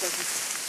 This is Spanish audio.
cosas.